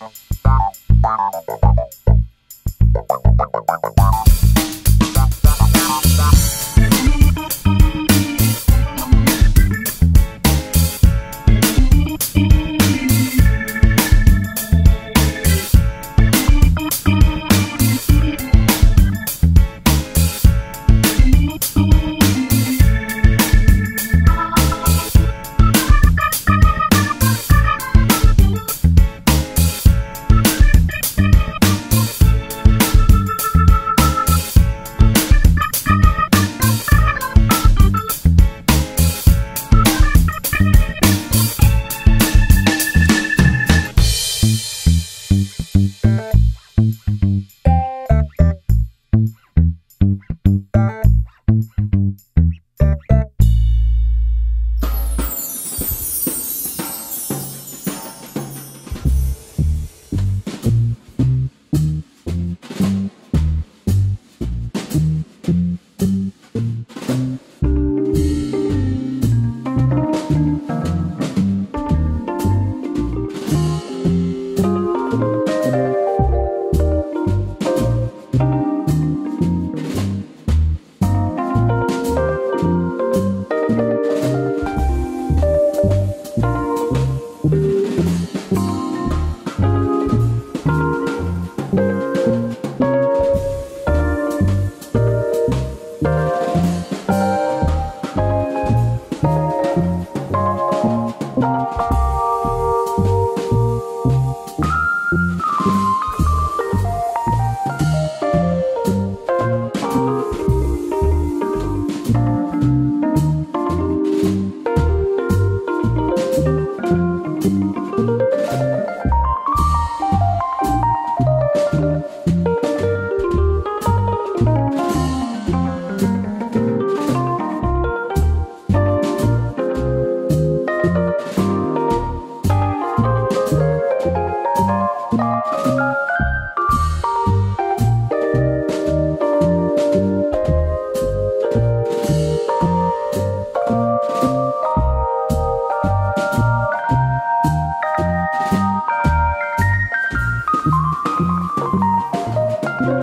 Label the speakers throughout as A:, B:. A: Bye.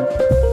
A: thank you